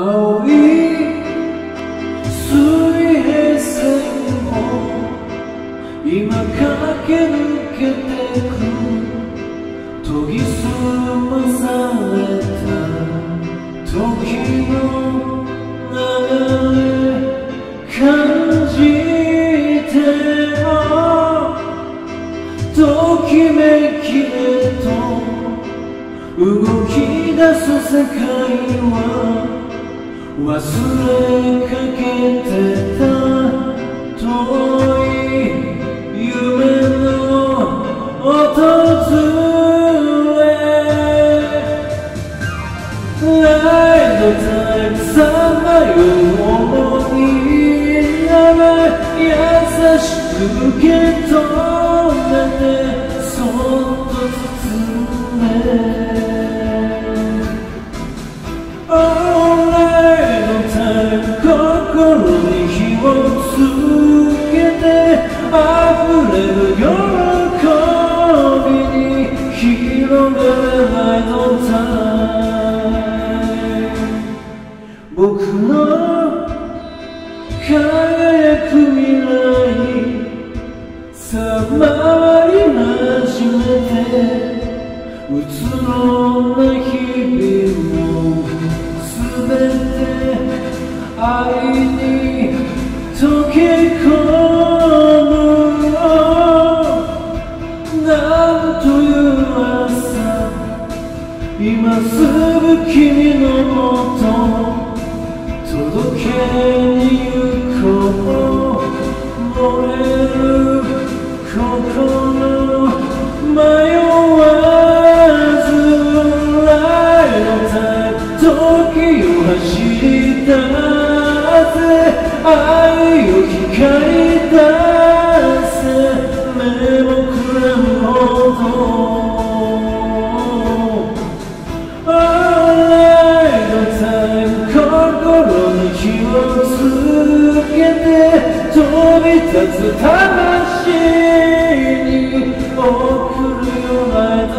青い水平線を今駆け抜けてく研ぎ澄まされた時の流れ感じてもときめきへと動き出す世界は忘れかけてた遠い夢の訪れ。ライドタイムさまよう思いなら優しく受け止めをつけて溢れる喜びに広がるライドタイム僕の輝く未来さまり始めてうつろな日々もすべて愛に溶け込むなんと。いう朝今すぐ君のもと。届けに行こう燃える心迷わずライドタイム時を走りたい愛を光り出せ目もくらむほど。心に火をつけて飛び立つ魂に送るよライド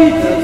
心